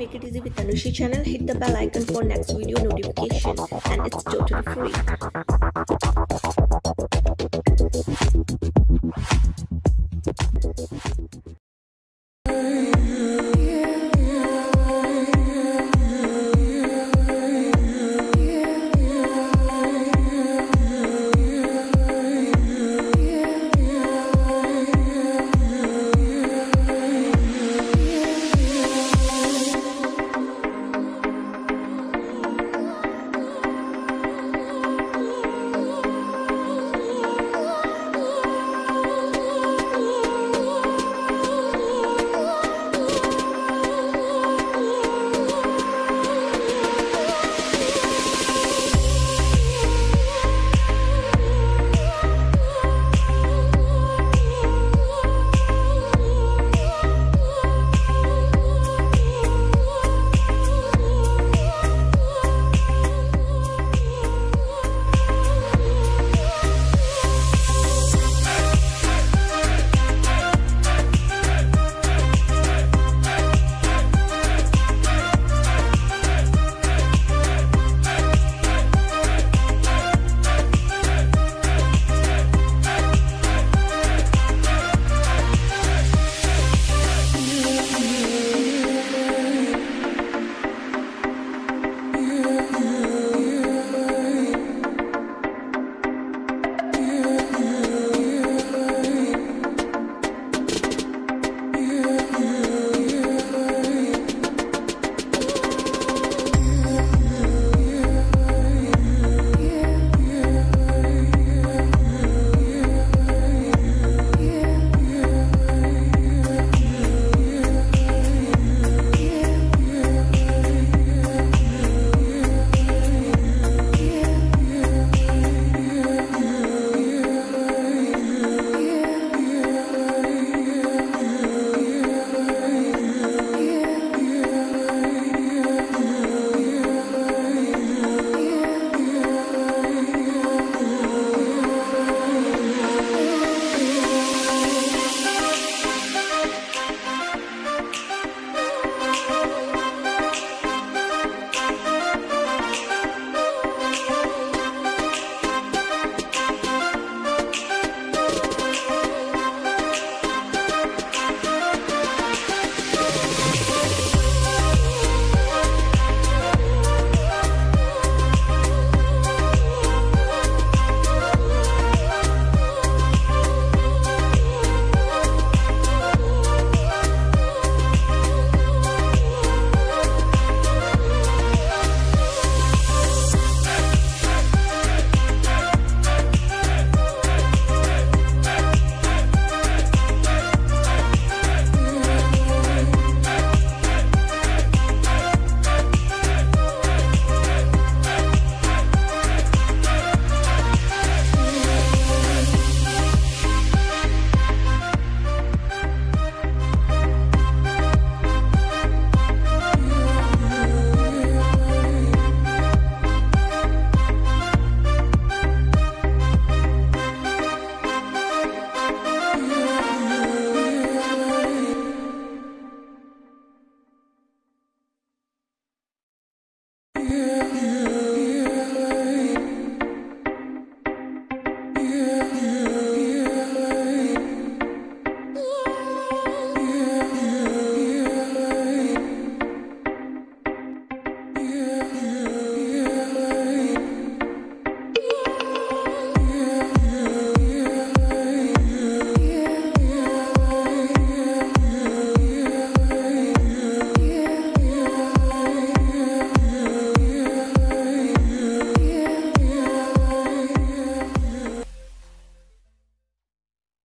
Make It Easy with Anushi channel, hit the bell icon for next video notification and it's totally free.